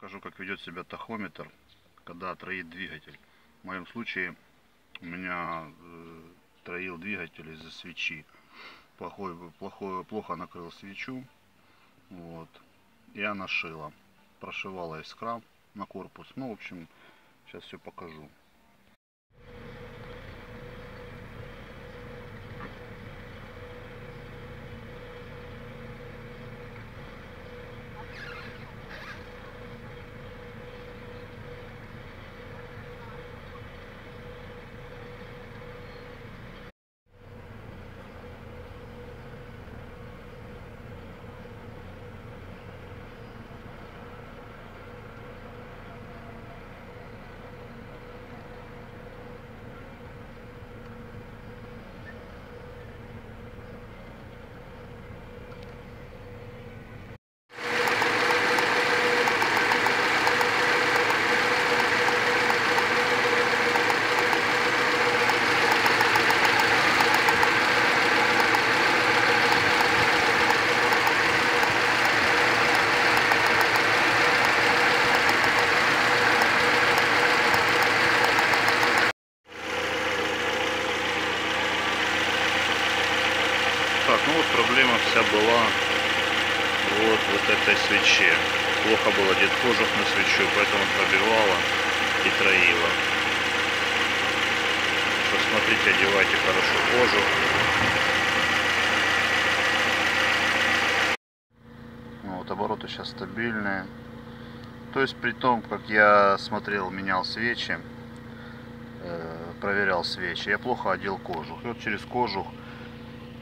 Покажу, как ведет себя тахометр, когда троит двигатель. В моем случае у меня э, троил двигатель из-за свечи. Плохой, плохой, плохо накрыл свечу. Вот. И она шила. Прошивала искра на корпус. Ну, в общем, сейчас все покажу. Ну вот проблема вся была вот, вот этой свече. Плохо было дед кожух на свечу, поэтому пробивала и троила. Посмотрите, одевайте хорошо кожух. Ну Вот обороты сейчас стабильные. То есть при том, как я смотрел, менял свечи, э, проверял свечи, я плохо одел кожух. И вот через кожух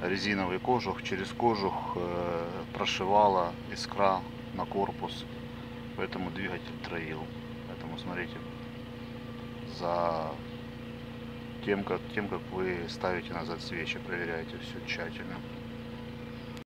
резиновый кожух, через кожух э, прошивала искра на корпус, поэтому двигатель троил. Поэтому смотрите за тем, как, тем, как вы ставите назад свечи, проверяйте все тщательно.